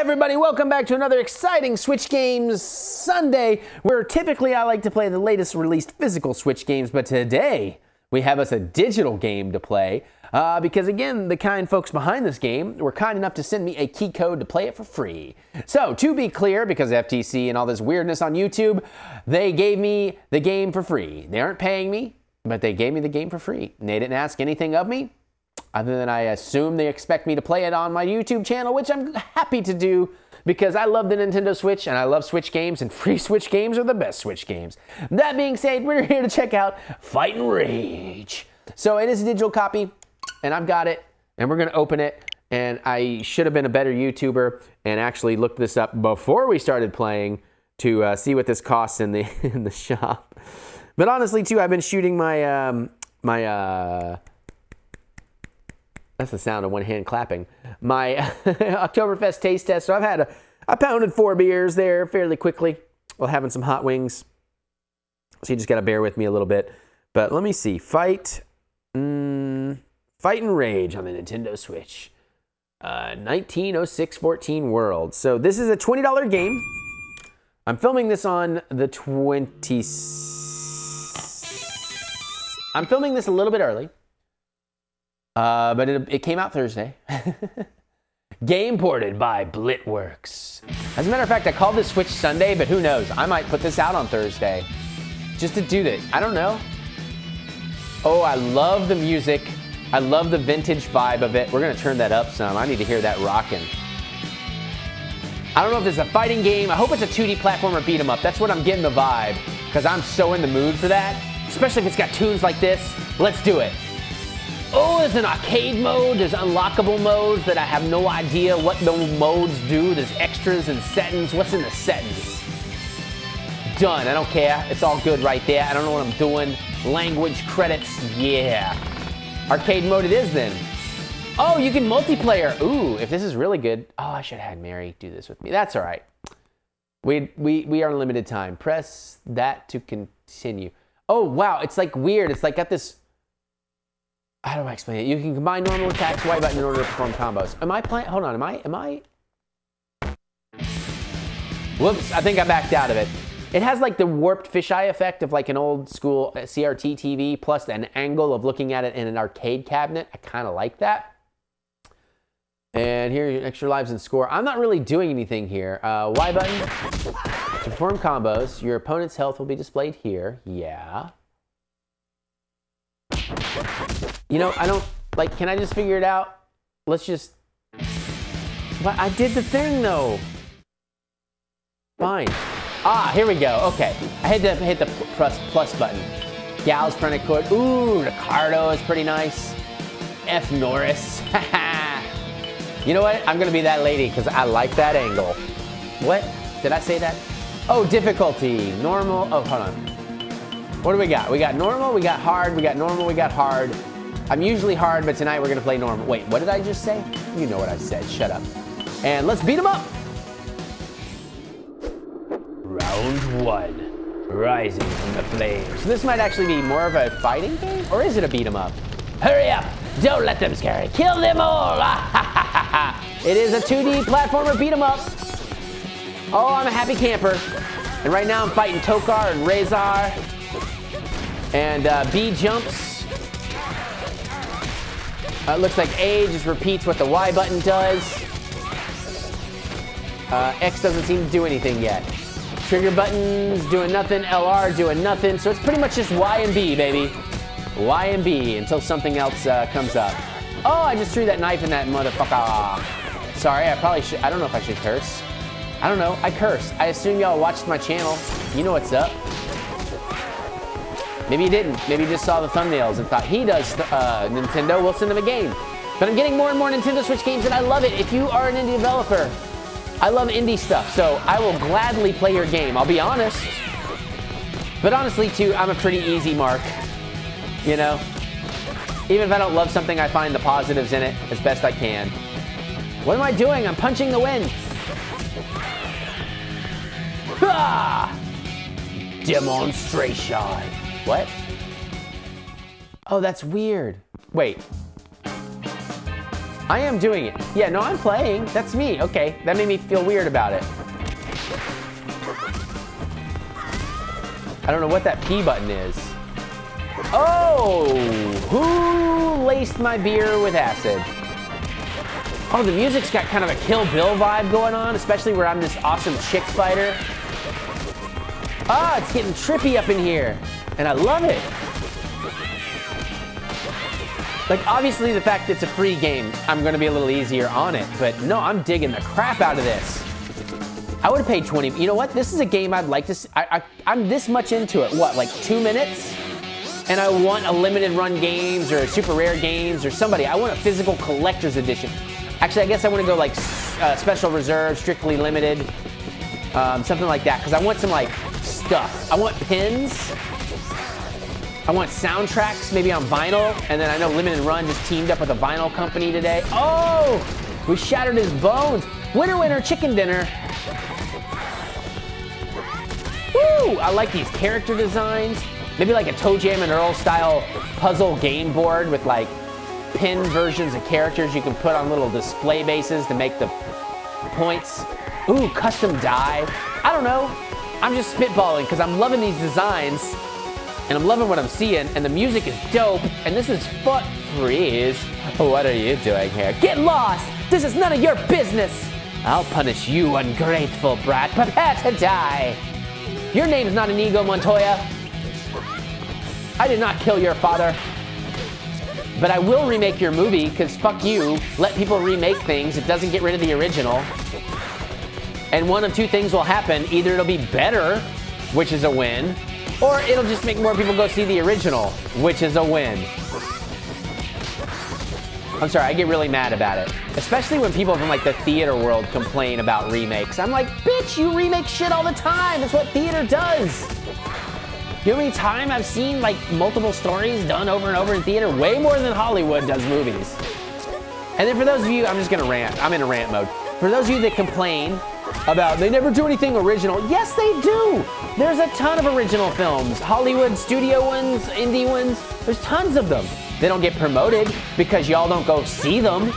everybody, welcome back to another exciting Switch Games Sunday, where typically I like to play the latest released physical Switch games, but today we have us a digital game to play. Uh, because again, the kind folks behind this game were kind enough to send me a key code to play it for free. So, to be clear, because FTC and all this weirdness on YouTube, they gave me the game for free. They aren't paying me, but they gave me the game for free. And they didn't ask anything of me, other than I assume they expect me to play it on my YouTube channel, which I'm happy to do because I love the Nintendo Switch and I love Switch games, and free Switch games are the best Switch games. That being said, we're here to check out Fight'N Rage. So it is a digital copy, and I've got it, and we're gonna open it. And I should have been a better YouTuber and actually looked this up before we started playing to uh, see what this costs in the in the shop. But honestly, too, I've been shooting my um, my uh, that's the sound of one hand clapping. My Oktoberfest taste test. So I've had a, I pounded four beers there fairly quickly while having some hot wings. So you just got to bear with me a little bit. But let me see. Fight, mm, Fight'N Rage on the Nintendo Switch. Uh, 1906-14 World. So this is a $20 game. I'm filming this on the 20. I'm filming this a little bit early. Uh, but it, it came out Thursday. Game ported by Blitworks. As a matter of fact, I called this Switch Sunday, but who knows? I might put this out on Thursday just to do that. I don't know. Oh, I love the music. I love the vintage vibe of it. We're gonna turn that up some. I need to hear that rocking. I don't know if this is a fighting game. I hope it's a 2D platformer beat 'em up. That's what I'm getting the vibe, because I'm so in the mood for that. Especially if it's got tunes like this. Let's do it. Oh, there's an arcade mode, there's unlockable modes that I have no idea what the modes do. There's extras and settings. What's in the settings? Done, I don't care. It's all good right there. I don't know what I'm doing. Language credits, yeah. Arcade mode it is then. Oh, you can multiplayer. Ooh, if this is really good. Oh, I should have had Mary do this with me. That's all right. We, we, we are limited time. Press that to continue. Oh, wow, it's like weird. It's like got this how do I explain it? You can combine normal attacks, Y button in order to perform combos. Am I playing? Hold on. Am I? Am I? Whoops! I think I backed out of it. It has like the warped fisheye effect of like an old school CRT TV, plus an angle of looking at it in an arcade cabinet. I kind of like that. And here, your extra lives and score. I'm not really doing anything here. Uh, y button to perform combos. Your opponent's health will be displayed here. Yeah. You know, I don't, like, can I just figure it out? Let's just, but I did the thing though. Fine. Ah, here we go. Okay. I had to hit the plus, plus button. Gal's Printed Court. Ooh, Ricardo is pretty nice. F. Norris. you know what? I'm going to be that lady because I like that angle. What? Did I say that? Oh, difficulty. Normal. Oh, hold on. What do we got? We got normal, we got hard, we got normal, we got hard. I'm usually hard, but tonight we're gonna play normal. Wait, what did I just say? You know what I said, shut up. And let's beat them up. Round one, rising from the flames. So this might actually be more of a fighting game, or is it a beat 'em up? Hurry up, don't let them scare you. Kill them all. it is a 2D platformer beat 'em up. Oh, I'm a happy camper. And right now I'm fighting Tokar and Razor. And uh, B jumps uh, looks like A just repeats what the Y button does. Uh, X doesn't seem to do anything yet. Trigger buttons doing nothing, LR doing nothing. So it's pretty much just Y and B, baby. Y and B until something else uh, comes up. Oh, I just threw that knife in that motherfucker. Sorry, I probably should, I don't know if I should curse. I don't know, I curse. I assume y'all watched my channel. You know what's up. Maybe he didn't. Maybe he just saw the thumbnails and thought he does uh, Nintendo, we'll send him a game. But I'm getting more and more Nintendo Switch games and I love it. If you are an indie developer, I love indie stuff, so I will gladly play your game. I'll be honest. But honestly, too, I'm a pretty easy mark. You know? Even if I don't love something, I find the positives in it as best I can. What am I doing? I'm punching the wind. Ah! Demonstration. What? Oh, that's weird. Wait. I am doing it. Yeah, no, I'm playing. That's me. Okay, that made me feel weird about it. I don't know what that P button is. Oh, who laced my beer with acid? Oh, the music's got kind of a Kill Bill vibe going on, especially where I'm this awesome chick fighter. Ah, it's getting trippy up in here, and I love it. Like, obviously, the fact it's a free game, I'm gonna be a little easier on it, but no, I'm digging the crap out of this. I would have paid 20. You know what? This is a game I'd like to see. I, I, I'm this much into it. What, like two minutes? And I want a limited run games or super rare games or somebody. I want a physical collector's edition. Actually, I guess I want to go like uh, special reserve, strictly limited, um, something like that. Because I want some like stuff. I want pins. I want soundtracks, maybe on vinyl. And then I know Limited Run just teamed up with a vinyl company today. Oh, we shattered his bones. Winner, winner, chicken dinner. Woo! I like these character designs. Maybe like a ToeJam and Earl style puzzle game board with like pin versions of characters you can put on little display bases to make the points. Ooh, custom die. I don't know. I'm just spitballing because I'm loving these designs and I'm loving what I'm seeing and the music is dope and this is foot freeze. What are you doing here? Get lost! This is none of your business! I'll punish you, ungrateful brat. Prepare to die! Your name's not Inigo Montoya. I did not kill your father. But I will remake your movie, because fuck you. Let people remake things. It doesn't get rid of the original. And one of two things will happen. Either it'll be better, which is a win, or it'll just make more people go see the original, which is a win. I'm sorry, I get really mad about it. Especially when people from like the theater world complain about remakes. I'm like, bitch, you remake shit all the time. That's what theater does. You know how many times I've seen like multiple stories done over and over in theater? Way more than Hollywood does movies. And then for those of you, I'm just gonna rant. I'm in a rant mode. For those of you that complain about they never do anything original, yes they do. There's a ton of original films. Hollywood studio ones, indie ones, there's tons of them. They don't get promoted because y'all don't go see them.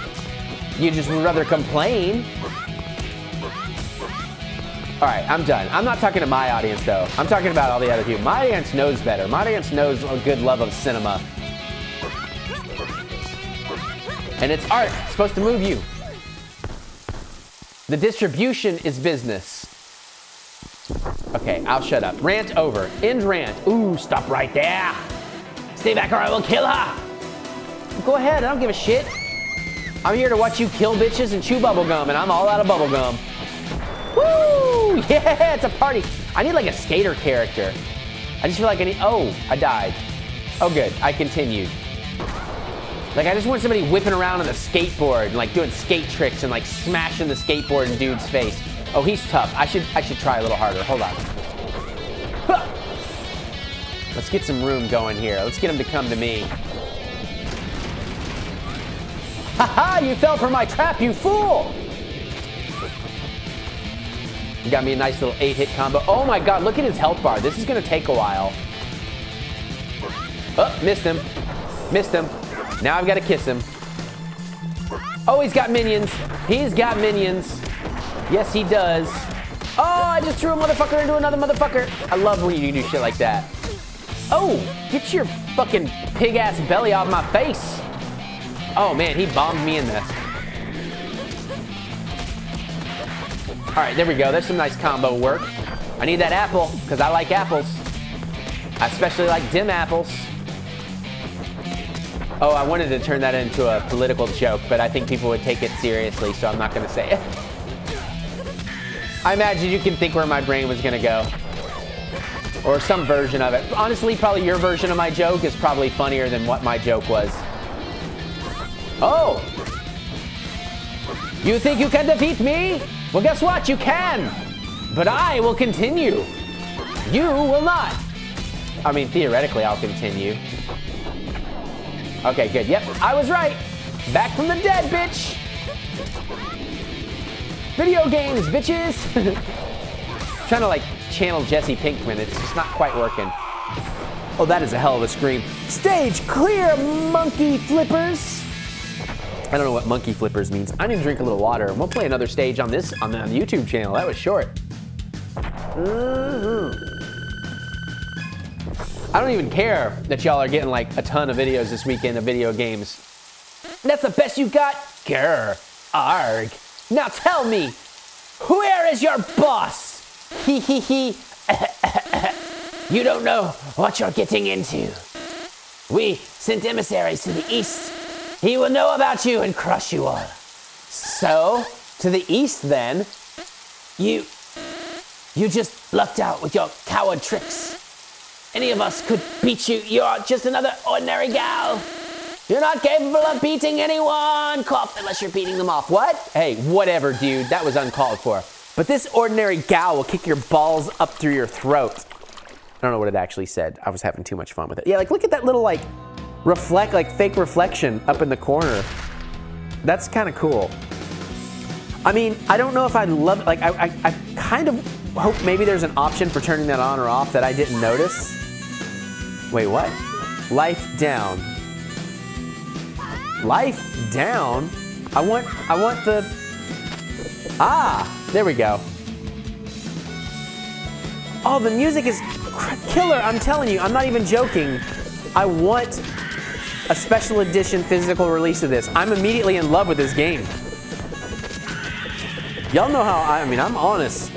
You just would rather complain. All right, I'm done. I'm not talking to my audience though. I'm talking about all the other people. My audience knows better. My audience knows a good love of cinema. And it's art. It's supposed to move you. The distribution is business. Okay, I'll shut up. Rant over. End rant. Ooh, stop right there. Stay back or I will kill her. Go ahead, I don't give a shit. I'm here to watch you kill bitches and chew bubblegum, and I'm all out of bubblegum. Woo! Yeah, it's a party. I need like a skater character. I just feel like need, oh, I died. Oh good, I continued. Like I just want somebody whipping around on a skateboard like doing skate tricks and like smashing the skateboard in dude's face. Oh, he's tough. I should I should try a little harder. Hold on. Huh. Let's get some room going here. Let's get him to come to me. Ha ha! You fell for my trap, you fool! You got me a nice little eight-hit combo. Oh my god, look at his health bar. This is gonna take a while. Oh, missed him. Missed him. Now I've got to kiss him. Oh, he's got minions. He's got minions. Yes, he does. Oh, I just threw a motherfucker into another motherfucker. I love when you do shit like that. Oh, get your fucking pig-ass belly off my face. Oh man, he bombed me in the... All right, there we go. There's some nice combo work. I need that apple, because I like apples. I especially like dim apples. Oh, I wanted to turn that into a political joke, but I think people would take it seriously, so I'm not going to say it. I imagine you can think where my brain was going to go. Or some version of it. Honestly, probably your version of my joke is probably funnier than what my joke was. Oh! You think you can defeat me? Well, guess what? You can! But I will continue. You will not. I mean, theoretically, I'll continue. Okay, good. Yep, I was right. Back from the dead, bitch. Video games, bitches. trying to like channel Jesse Pinkman. It's just not quite working. Oh, that is a hell of a scream. Stage clear, monkey flippers. I don't know what monkey flippers means. I need to drink a little water, we'll play another stage on this on the, on the YouTube channel. That was short. Mm-hmm. I don't even care that y'all are getting like a ton of videos this weekend of video games. That's the best you got? Grr. Arg. Now tell me, where is your boss? Hee hee hee. you don't know what you're getting into. We sent emissaries to the east. He will know about you and crush you all. So, to the east then, you you just lucked out with your coward tricks. Any of us could beat you. You're just another ordinary gal. You're not capable of beating anyone, Cough, unless you're beating them off. What? Hey, whatever, dude. That was uncalled for. But this ordinary gal will kick your balls up through your throat. I don't know what it actually said. I was having too much fun with it. Yeah, like look at that little like reflect, like fake reflection up in the corner. That's kind of cool. I mean, I don't know if I love like I, I, I kind of hope maybe there's an option for turning that on or off that I didn't notice. Wait, what? Life down. Life down? I want I want the Ah, there we go. Oh, the music is killer. I'm telling you, I'm not even joking. I want a special edition physical release of this. I'm immediately in love with this game. Y'all know how I, I mean, I'm honest.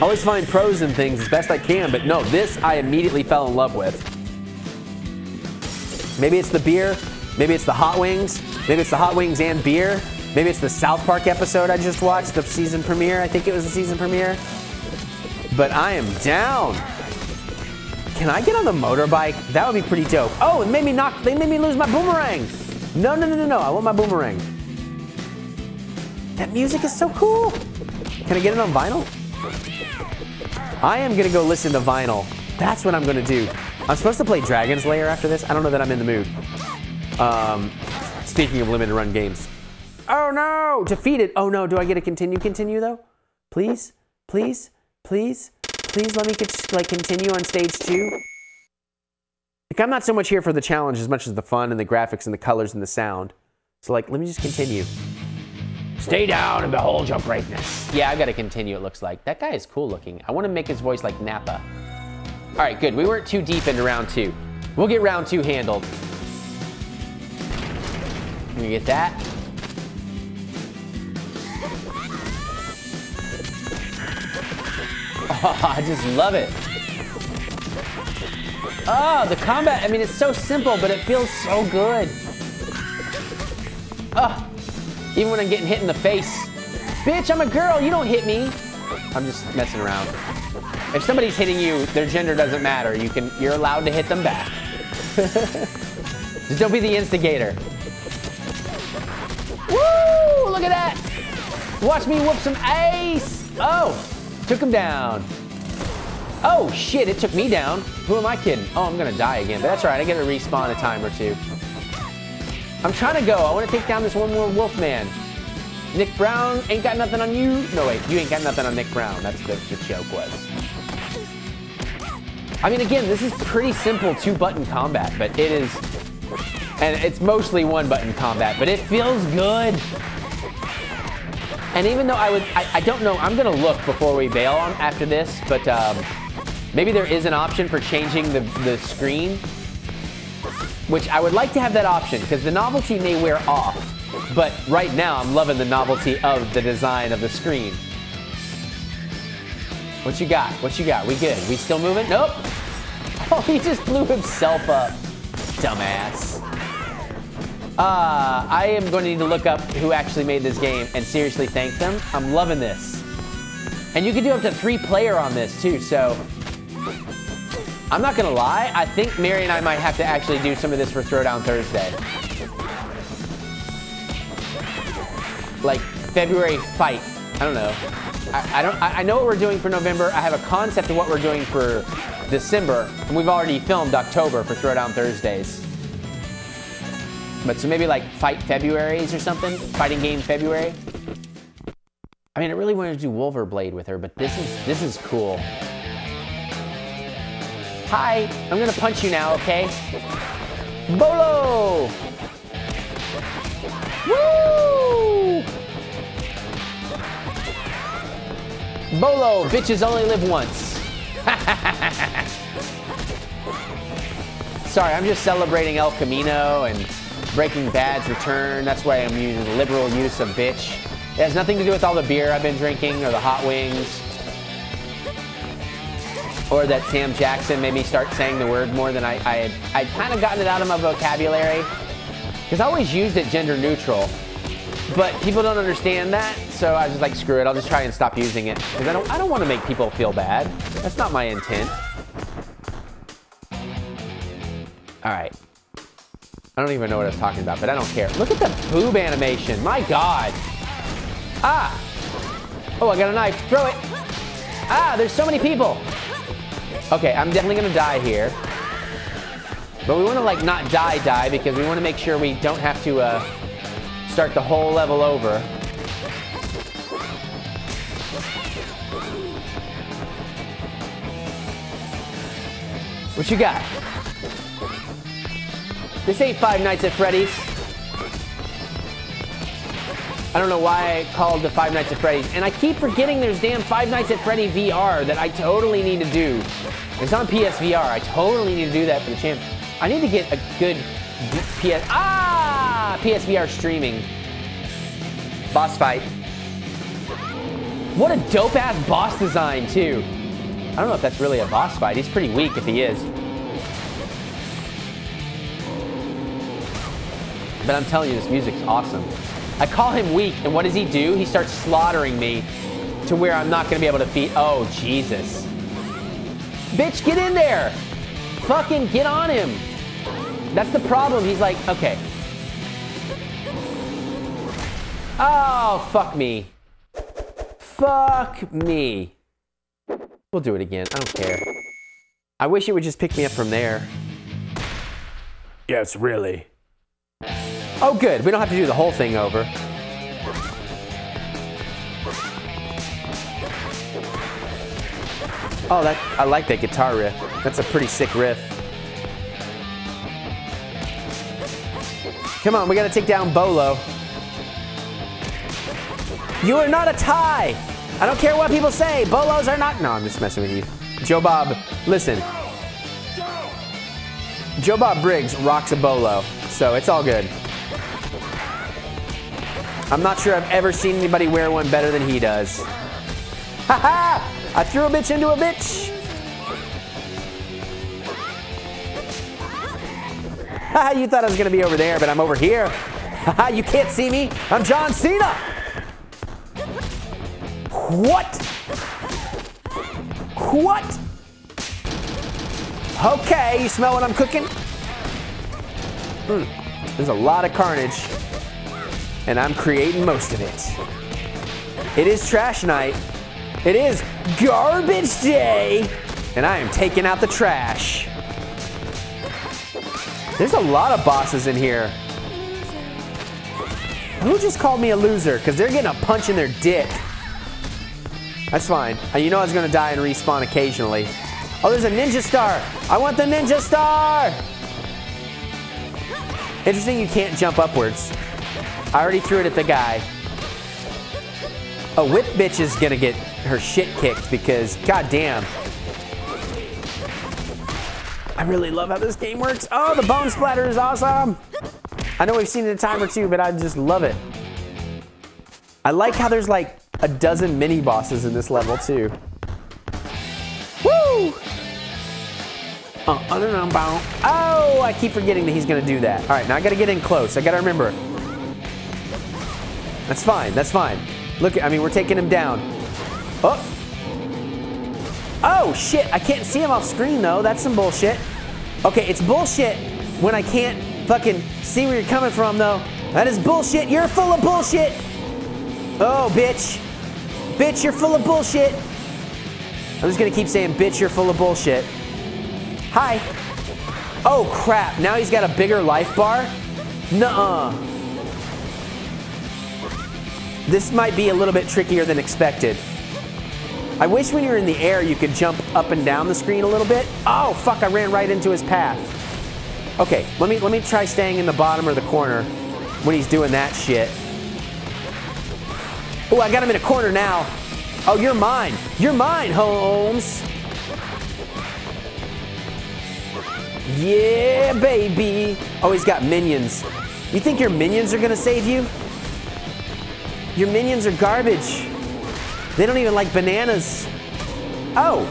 I always find pros in things as best I can, but no, this I immediately fell in love with. Maybe it's the beer, maybe it's the hot wings, maybe it's the hot wings and beer, maybe it's the South Park episode I just watched, the season premiere. I think it was the season premiere. But I am down. Can I get on the motorbike? That would be pretty dope. Oh, it made me knock, they made me lose my boomerang. No, no, no, no, no, I want my boomerang. That music is so cool. Can I get it on vinyl? I am gonna go listen to vinyl. That's what I'm gonna do. I'm supposed to play Dragon's Lair after this. I don't know that I'm in the mood. Um, speaking of limited run games. Oh no, defeated. Oh no, do I get to continue, continue though? Please, please, please, please let me get, like continue on stage two. Like I'm not so much here for the challenge as much as the fun and the graphics and the colors and the sound. So like, let me just continue. Stay down and behold your greatness. Yeah, I gotta continue, it looks like. That guy is cool looking. I wanna make his voice like Nappa. All right, good. We weren't too deep into round two. We'll get round two handled. We get that? Oh, I just love it. Oh, the combat, I mean, it's so simple, but it feels so good. Oh, even when I'm getting hit in the face. Bitch, I'm a girl, you don't hit me. I'm just messing around. If somebody's hitting you, their gender doesn't matter. You can, you're allowed to hit them back. just don't be the instigator. Woo, look at that. Watch me whoop some ace. Oh, took him down. Oh shit, it took me down. Who am I kidding? Oh, I'm gonna die again, but that's all right. I get to respawn a time or two. I'm trying to go. I want to take down this one more wolf man. Nick Brown ain't got nothing on you. No, wait, you ain't got nothing on Nick Brown. That's what the joke was. I mean, again, this is pretty simple two-button combat, but it is, and it's mostly one-button combat, but it feels good. And even though I would, I, I don't know, I'm gonna look before we bail on after this, but um, maybe there is an option for changing the, the screen which I would like to have that option because the novelty may wear off. But right now, I'm loving the novelty of the design of the screen. What you got? What you got? We good? We still moving? Nope. Oh, he just blew himself up. Dumbass. Uh, I am going to need to look up who actually made this game and seriously thank them. I'm loving this. And you can do up to three player on this too, so I'm not gonna lie, I think Mary and I might have to actually do some of this for Throwdown Thursday. Like February fight. I don't know. I, I don't. I, I know what we're doing for November. I have a concept of what we're doing for December, and we've already filmed October for Throwdown Thursdays. But so maybe like fight February's or something. Fighting game February. I mean, I really wanted to do Wulverblade with her, but this is this is cool. Hi, I'm gonna punch you now, okay? Bolo! Woo! Bolo, bitches only live once. Sorry, I'm just celebrating El Camino and Breaking Bad's return. That's why I'm using liberal use of bitch. It has nothing to do with all the beer I've been drinking or the hot wings. Or that Sam Jackson made me start saying the word more than I, I had. I'd kind of gotten it out of my vocabulary. Because I always used it gender neutral. But people don't understand that, so I was just like, screw it, I'll just try and stop using it. Because I don't, I don't want to make people feel bad. That's not my intent. All right. I don't even know what I was talking about, but I don't care. Look at the boob animation. My God. Ah. Oh, I got a knife. Throw it. Ah, there's so many people. Okay, I'm definitely to die here. But we want to, like, not die, die, because we want to make sure we don't have to, uh, start the whole level over. What you got? This ain't Five Nights at Freddy's. I don't know why I called the Five Nights at Freddy's. And I keep forgetting there's damn Five Nights at Freddy VR that I totally need to do. It's on PSVR. I totally need to do that for the champ. I need to get a good PS... Ah! PSVR streaming. Boss fight. What a dope-ass boss design, too. I don't know if that's really a boss fight. He's pretty weak if he is. But I'm telling you, this music's awesome. I call him weak, and what does he do? He starts slaughtering me to where I'm not gonna be able to feed. Oh, Jesus. Bitch, get in there! Fucking get on him! That's the problem. He's like, okay. Oh, fuck me. Fuck me. We'll do it again. I don't care. I wish it would just pick me up from there. Yes, really. Oh, good. We don't have to do the whole thing over. Oh, that I like that guitar riff. That's a pretty sick riff. Come on, we gotta take down Bolo. You are not a tie. I don't care what people say. Bolos are not. No, I'm just messing with you. Joe Bob, listen. Joe Bob Briggs rocks a bolo, so it's all good. I'm not sure I've ever seen anybody wear one better than he does. Ha ha! I threw a bitch into a bitch. Ha you thought I was gonna be over there, but I'm over here. Ha you can't see me. I'm John Cena. What? What? Okay, you smell what I'm cooking? Mm, there's a lot of carnage and I'm creating most of it. It is trash night. It is garbage day, and I am taking out the trash. There's a lot of bosses in here. Who just called me a loser? Because they're getting a punch in their dick. That's fine. Uh, you know I was going to die and respawn occasionally. Oh, there's a ninja star. I want the ninja star. Interesting you can't jump upwards. I already threw it at the guy. A whip bitch is gonna get her shit kicked because, goddamn. I really love how this game works. Oh, the bone splatter is awesome. I know we've seen it a time or two, but I just love it. I like how there's like a dozen mini bosses in this level too. Woo! Uh, uh, uh, oh, I keep forgetting that he's gonna do that. All right, now I gotta get in close. I gotta remember, that's fine. That's fine. Look, I mean, we're taking him down. Oh. Oh, shit. I can't see him off screen, though. That's some bullshit. Okay, it's bullshit when I can't fucking see where you're coming from, though. That is bullshit. You're full of bullshit. Oh, bitch. Bitch, you're full of bullshit. I'm just gonna keep saying, bitch, you're full of bullshit. Hi. Oh, crap. Now he's got a bigger life bar? Nuh-uh. This might be a little bit trickier than expected. I wish when you're in the air you could jump up and down the screen a little bit. Oh, fuck, I ran right into his path. Okay, let me, let me try staying in the bottom or the corner. when he's doing that shit. Oh, I got him in a corner now. Oh, you're mine. You're mine, Holmes. Yeah, baby. Oh, he's got minions. You think your minions are gonna save you? Your minions are garbage. They don't even like bananas. Oh,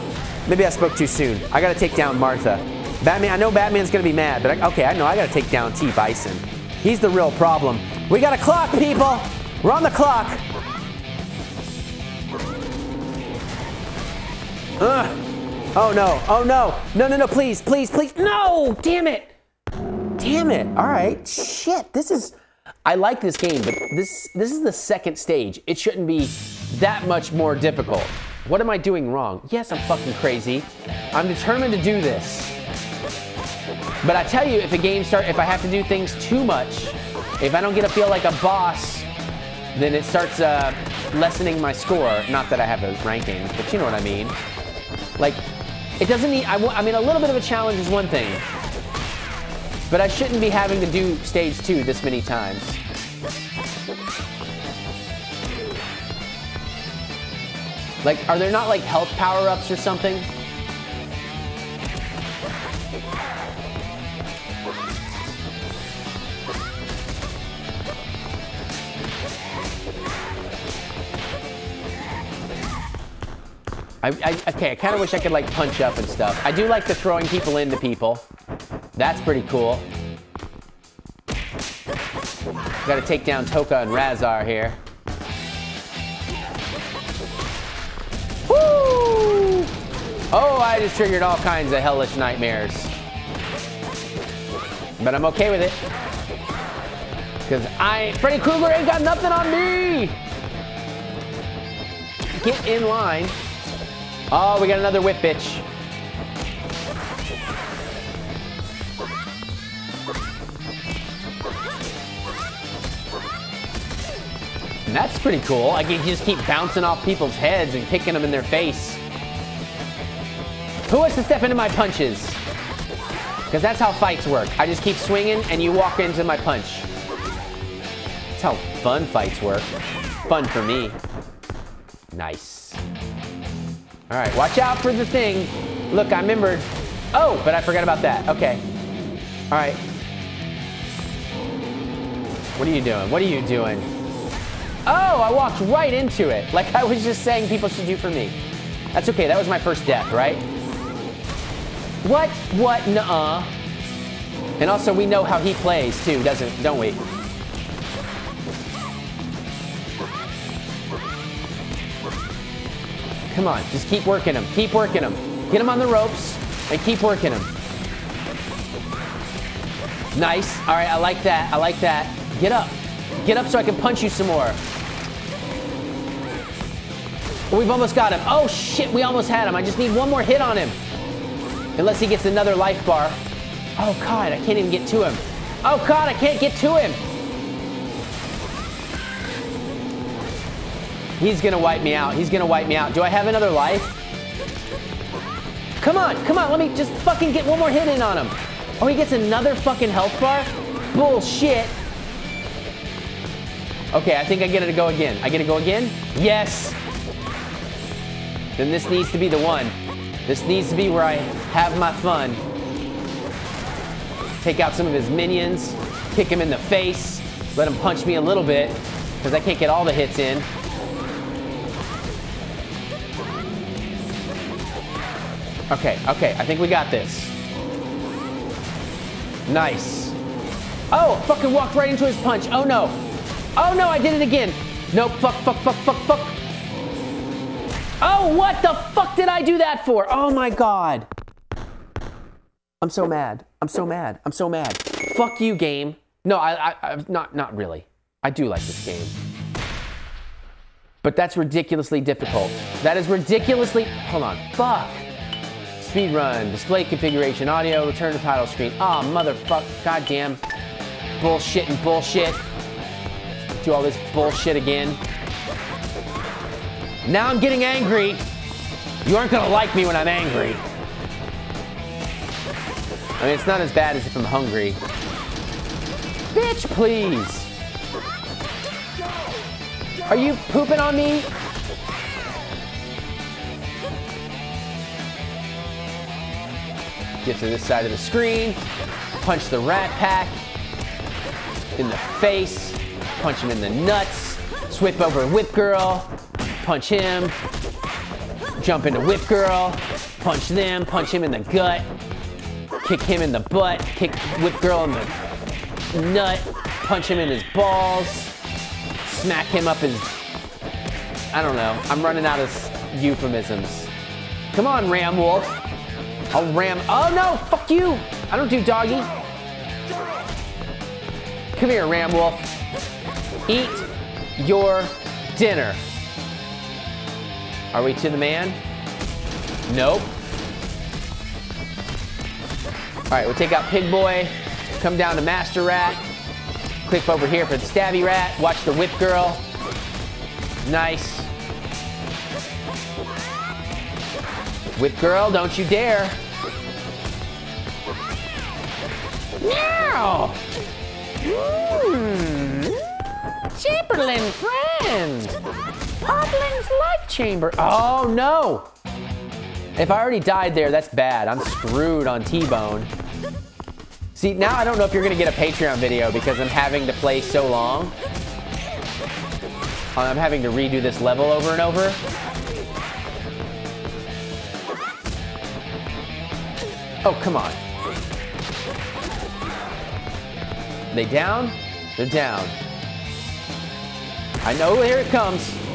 maybe I spoke too soon. I gotta take down Martha. Batman, I know Batman's gonna be mad, but I, okay, I know I gotta take down T. Bison. He's the real problem. We got a clock, people. We're on the clock. Ugh. Oh no, oh no, no, no, no, please, please, please, no, damn it. Damn it, all right, shit, this is, I like this game, but this, this is the second stage. It shouldn't be that much more difficult. What am I doing wrong? Yes, I'm fucking crazy. I'm determined to do this. But I tell you, if a game start, if I have to do things too much, if I don't get to feel like a boss, then it starts uh, lessening my score. Not that I have a ranking, but you know what I mean. Like, it doesn't need, I, I mean, a little bit of a challenge is one thing, but I shouldn't be having to do stage two this many times. Like, are there not like health power-ups or something? I, I, okay, I kind of wish I could like punch up and stuff. I do like the throwing people into people. That's pretty cool. Got to take down Toka and Razar here. Woo! Oh, I just triggered all kinds of hellish nightmares. But I'm okay with it. Because I, Freddy Krueger ain't got nothing on me! Get in line. Oh, we got another whip bitch. That's pretty cool. I can just keep bouncing off people's heads and kicking them in their face. Who wants to step into my punches? Because that's how fights work. I just keep swinging and you walk into my punch. That's how fun fights work. Fun for me. Nice. All right, watch out for the thing. Look, I remembered. Oh, but I forgot about that. Okay. All right. What are you doing? What are you doing? Oh, I walked right into it. Like I was just saying people should do for me. That's okay. That was my first death, right? What? What? Nuh-uh. And also, we know how he plays, too, doesn't, don't we? Come on, just keep working him. Keep working him. Get him on the ropes and keep working him. Nice. All right, I like that. I like that. Get up. Get up so I can punch you some more. We've almost got him. Oh, shit, we almost had him. I just need one more hit on him. Unless he gets another life bar. Oh, God, I can't even get to him. Oh, God, I can't get to him. He's gonna wipe me out. He's gonna wipe me out. Do I have another life? Come on, come on, let me just fucking get one more hit in on him. Oh, he gets another fucking health bar? Bullshit. Okay, I think I get it to go again. I get to go again? Yes. Then this needs to be the one. This needs to be where I have my fun. Take out some of his minions, kick him in the face, let him punch me a little bit, because I can't get all the hits in. Okay, okay, I think we got this. Nice. Oh, fucking walked right into his punch. Oh no. Oh no, I did it again. Nope, fuck, fuck, fuck, fuck, fuck. Oh, what the fuck did I do that for? Oh my god. I'm so mad. I'm so mad. I'm so mad. Fuck you, game. No, I, I, I not, not really. I do like this game. But that's ridiculously difficult. That is ridiculously, hold on, fuck. Speed run, display configuration, audio, return to title screen. Ah, oh, motherfuck, goddamn. Bullshit and bullshit. Do all this bullshit again. Now I'm getting angry. You aren't gonna like me when I'm angry. I mean, it's not as bad as if I'm hungry. Bitch, please. Are you pooping on me? Get to this side of the screen. Punch the rat pack in the face. Punch him in the nuts. Swip over Whip Girl. Punch him. Jump into Whip Girl. Punch them. Punch him in the gut. Kick him in the butt. Kick Whip Girl in the nut. Punch him in his balls. Smack him up his. I don't know. I'm running out of euphemisms. Come on, Ram Wolf. I'll ram. Oh no! Fuck you! I don't do doggy. Come here, Ram Wolf. Eat your dinner. Are we to the man? Nope. All right, we'll take out Pig Boy. Come down to Master Rat. Click over here for the Stabby Rat. Watch the Whip Girl. Nice. Whip Girl, don't you dare. Meow! Mmm. Chipperlin friend! Poplin's life chamber. Oh no! If I already died there, that's bad. I'm screwed on T-Bone. See, now I don't know if you're gonna get a Patreon video because I'm having to play so long. Uh, I'm having to redo this level over and over. Oh, come on. They down? They're down. I know, here it comes.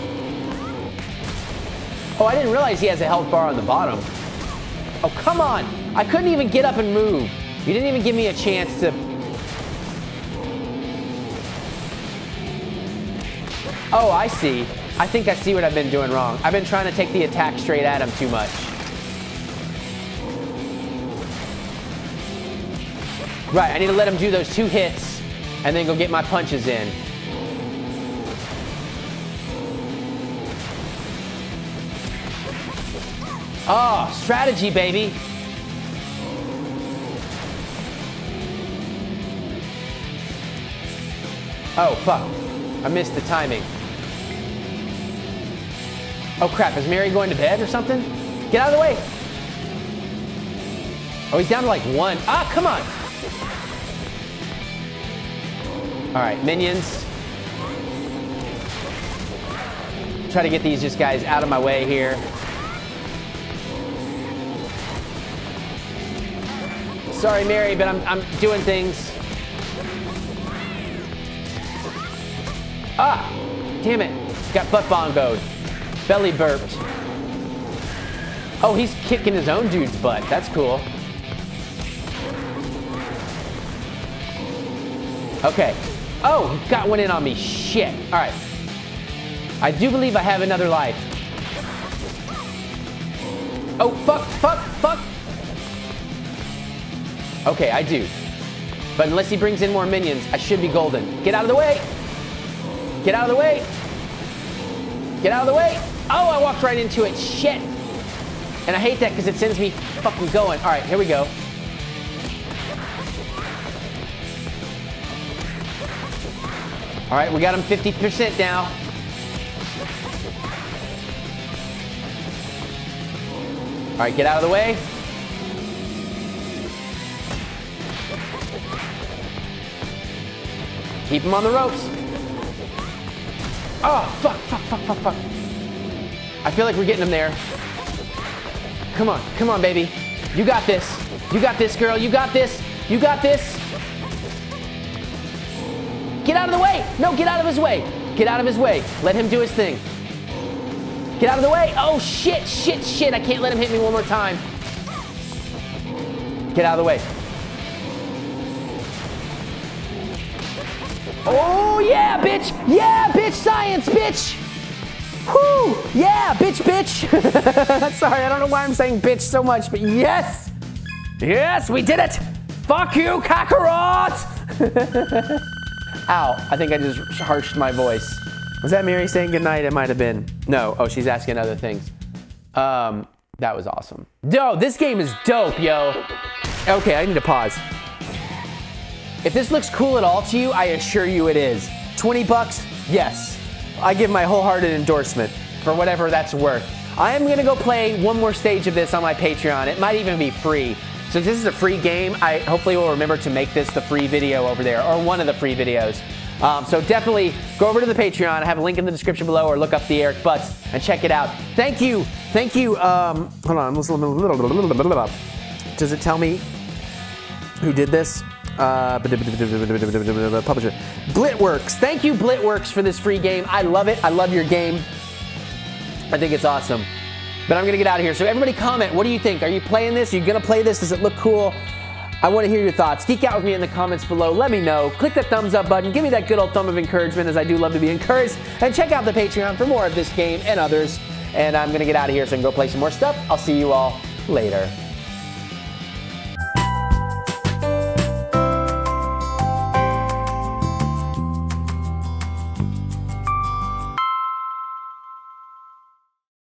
Oh, I didn't realize he has a health bar on the bottom. Oh, come on. I couldn't even get up and move. You didn't even give me a chance to... Oh, I see. I think I see what I've been doing wrong. I've been trying to take the attack straight at him too much. Right, I need to let him do those two hits and then go get my punches in. Oh, strategy, baby. Oh, fuck. I missed the timing. Oh, crap. Is Mary going to bed or something? Get out of the way. Oh, he's down to like one. Ah, come on. All right, minions. Try to get these just guys out of my way here. Sorry, Mary, but I'm, I'm doing things. Ah! Damn it. Got butt bongoed. Belly burped. Oh, he's kicking his own dude's butt. That's cool. Okay. Oh, got one in on me. Shit. All right. I do believe I have another life. Oh, fuck, fuck, fuck. Okay, I do. But unless he brings in more minions, I should be golden. Get out of the way. Get out of the way. Get out of the way. Oh, I walked right into it. Shit. And I hate that because it sends me fucking going. All right, here we go. All right, we got him 50% now. All right, get out of the way. Keep him on the ropes. Oh, fuck, fuck, fuck, fuck, fuck. I feel like we're getting him there. Come on, come on, baby. You got this. You got this, girl. You got this. You got this. Get out of the way. No, get out of his way. Get out of his way. Let him do his thing. Get out of the way. Oh, shit, shit, shit. I can't let him hit me one more time. Get out of the way. Oh, yeah, bitch. Yeah, bitch, science, bitch. Whoo! Yeah, bitch, bitch. Sorry, I don't know why I'm saying bitch so much, but yes. Yes, we did it. Fuck you, Kakarot. Ow, I think I just harshed my voice. Was that Mary saying goodnight? It might have been. No, oh, she's asking other things. Um, that was awesome. Yo, this game is dope, yo. Okay, I need to pause. If this looks cool at all to you, I assure you it is. 20 bucks? Yes. I give my wholehearted endorsement for whatever that's worth. I am to go play one more stage of this on my Patreon. It might even be free. Since this is a free game, I hopefully will remember to make this the free video over there, or one of the free videos. Um, so definitely go over to the Patreon. I have a link in the description below, or look up the Eric Butts and check it out. Thank you, thank you. Um, hold on, does it tell me who did this? Uh, publisher. Blitworks. Thank you, Blitworks, for this free game. I love it. I love your game. I think it's awesome. But I'm going to get out of here. So everybody comment. What do you think? Are you playing this? Are you going to play this? Does it look cool? I want to hear your thoughts. Geek out with me in the comments below. Let me know. Click that thumbs up button. Give me that good old thumb of encouragement as I do love to be encouraged. And check out the Patreon for more of this game and others. And I'm going to get out of here so I can go play some more stuff. I'll see you all later.